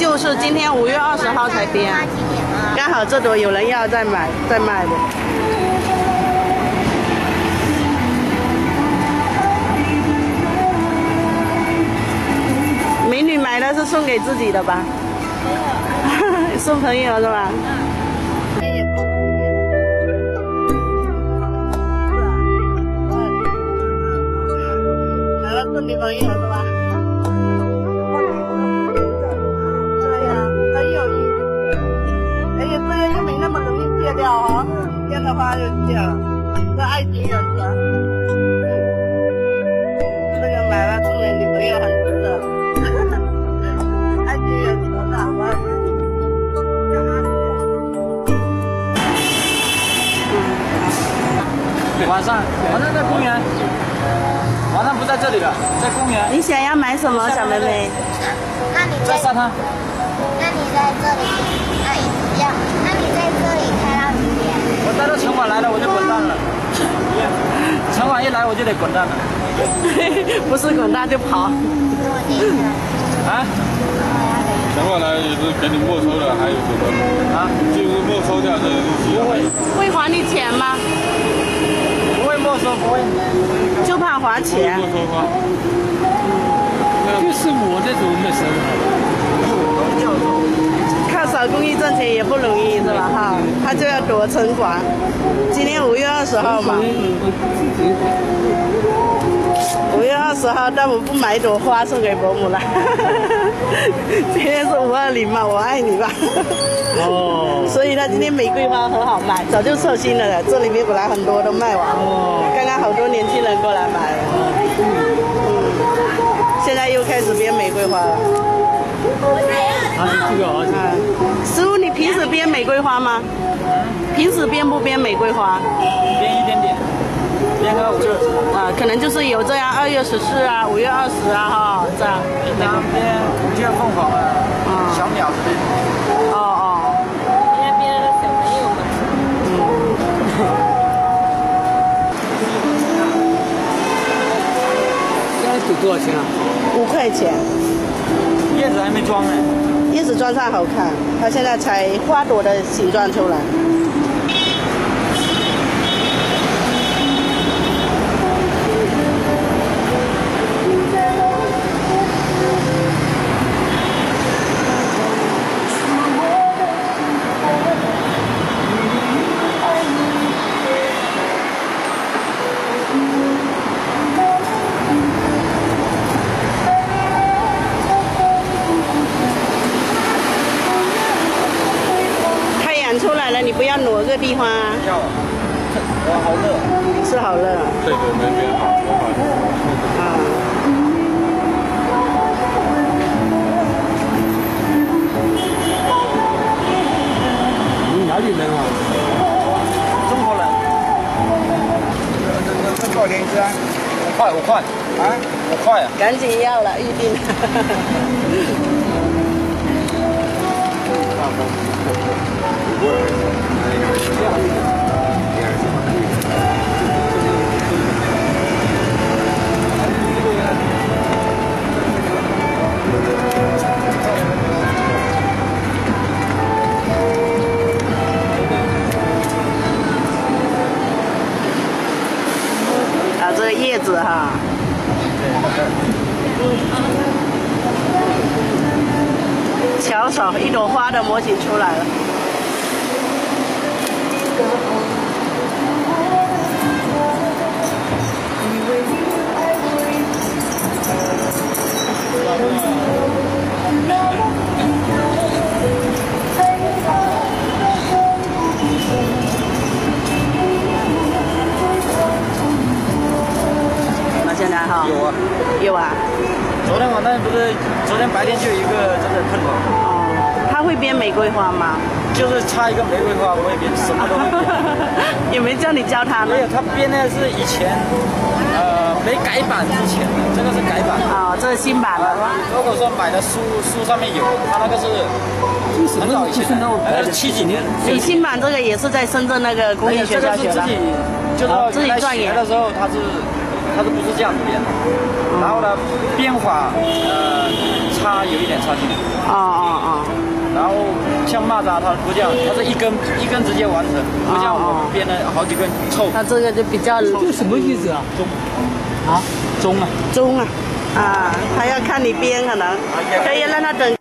就是今天五月二十号才编，刚好这朵有人要再买再卖的。美女买的是送给自己的吧？送朋友是吧？掉哈，天的话就戒了。这爱情也是？这个买了送给女朋友很值得。爱情也是吧？晚上，晚上在公园。晚上不在这里了，在公园。你想要买什么，小妹妹？那你在沙滩。那你在这里，那一样。那你在这里开到几点？我待到城管来了，我就滚蛋了。城管一来，我就得滚蛋了。不是滚蛋就跑。啊？城管来也是给你没收了，还有什么？啊？就是没收掉这些东西。不会。会还你钱吗？不会没收，不会。就怕还钱。没收吗就是我这种没收靠手工艺挣钱也不容易是吧？哈，他就要躲城管。今天五月二十号嘛。五月二十号，但我不买一朵花送给伯母了。今天是五二零嘛，我爱你吧。哦。所以他今天玫瑰花很好卖，早就售罄了。这里面本来很多都卖完了。哦。刚刚好多年轻人过来买了。嗯。现在又开始编玫瑰花了。啊，这个啊。师傅，你平时编玫瑰花吗？平时编不编玫瑰花？编一点点。编个五月啊，可能就是有这样二月十四啊，五月二十啊，哈，这样。然后编五月凤凰啊，小鸟之类的。哦哦。应该编了个小朋友嘛。现在多多少钱啊？五块钱。叶子还没装呢。叶子装上好看，它现在才花朵的形状出来。你地方啊！要，哇，好热，是好热。这个那边好，我啊。你哪里人啊？中国人。那那多少钱一只啊？五块，五块。啊？五块啊！赶紧要了，预定。啊，这个叶子哈，巧手，一朵花的模型出来了。那现在哈？有啊，有啊。昨天晚上不是，昨天白天就有一个在这喷了。他会编玫瑰花吗？就是插一个玫瑰花，我也编，什么都会编。有没有叫你教他呢？没有，他编的是以前，呃，没改版之前的，这个是改版。哦，这是新版的。如果说买的书书上面有，他那个是很早以前，呃，七几年。你新版这个也是在深圳那个工艺学校学的。自己就是自己钻研的时候，他是他是不是这样子编的？然后呢，编法呃差有一点差距。哦哦哦。然后像蚂蚱它不这样，它是一根一根直接完成，不像我们编了好几根凑。它这个就比较这什么意思啊？中啊，中啊，中啊，啊，他要看你编可能，可以让它等。